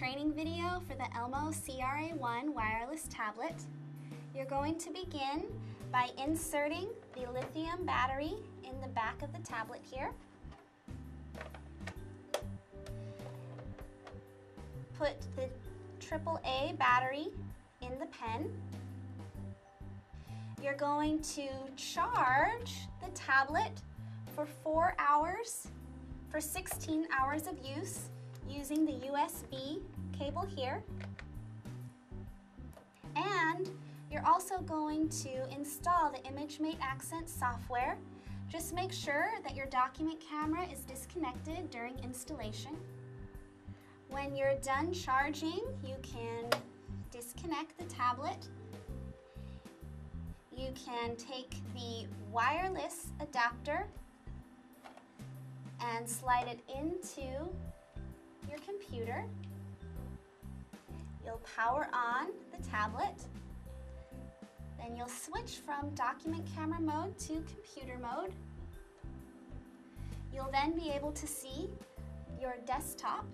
training video for the Elmo CRA1 wireless tablet. You're going to begin by inserting the lithium battery in the back of the tablet here. Put the AAA battery in the pen. You're going to charge the tablet for four hours for 16 hours of use using the USB cable here. And you're also going to install the ImageMate Accent software. Just make sure that your document camera is disconnected during installation. When you're done charging, you can disconnect the tablet. You can take the wireless adapter and slide it into your computer. You'll power on the tablet. Then you'll switch from document camera mode to computer mode. You'll then be able to see your desktop